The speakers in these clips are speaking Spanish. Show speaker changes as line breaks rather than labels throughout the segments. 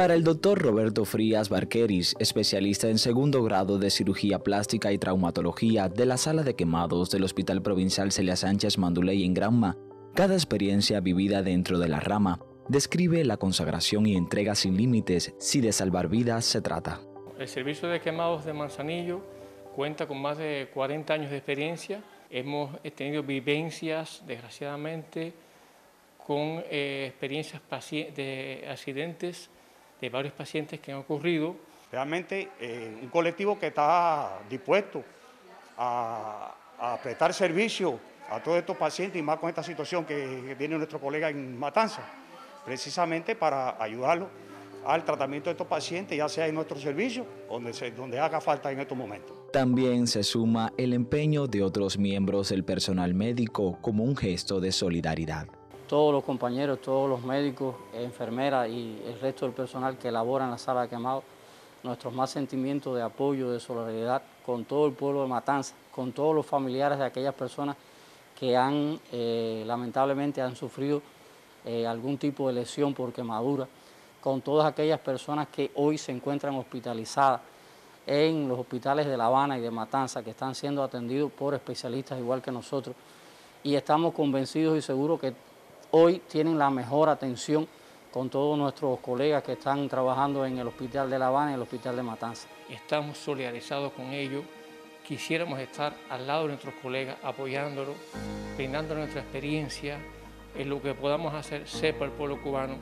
Para el doctor Roberto Frías Barqueris, especialista en segundo grado de cirugía plástica y traumatología de la sala de quemados del Hospital Provincial Celia Sánchez Manduley en Granma, cada experiencia vivida dentro de la rama describe la consagración y entrega sin límites si de salvar vidas se trata.
El servicio de quemados de Manzanillo cuenta con más de 40 años de experiencia. Hemos tenido vivencias, desgraciadamente, con eh, experiencias de accidentes de varios pacientes que han ocurrido.
Realmente eh, un colectivo que está dispuesto a, prestar servicio a todos estos pacientes y más con esta situación que tiene nuestro colega en Matanza precisamente para ayudarlo al tratamiento de estos pacientes, ya sea en nuestro servicio, donde, se, donde haga falta en estos momentos.
También se suma el empeño de otros miembros del personal médico como un gesto de solidaridad.
Todos los compañeros, todos los médicos, enfermeras y el resto del personal que elabora en la sala de quemado, nuestros más sentimientos de apoyo, de solidaridad con todo el pueblo de Matanza, con todos los familiares de aquellas personas que han, eh, lamentablemente, han sufrido eh, algún tipo de lesión por quemadura, con todas aquellas personas que hoy se encuentran hospitalizadas en los hospitales de La Habana y de Matanza, que están siendo atendidos por especialistas igual que nosotros. Y estamos convencidos y seguros que hoy tienen la mejor atención con todos nuestros colegas que están trabajando en el Hospital de La Habana y el Hospital de Matanza.
Estamos solidarizados con ellos, quisiéramos estar al lado de nuestros colegas apoyándolos, brindando nuestra experiencia, en lo que podamos hacer, sepa el pueblo cubano,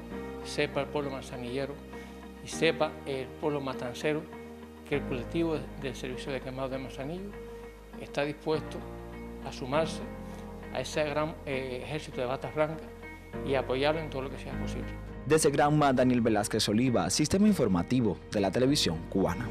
sepa el pueblo manzanillero y sepa el pueblo matancero que el colectivo del Servicio de Quemado de Manzanillo está dispuesto a sumarse a ese gran eh, ejército de batas blancas y apoyarlo en todo lo que sea posible.
Desde Granma, Daniel Velázquez Oliva, Sistema Informativo de la Televisión Cubana.